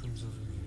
Şunu over here.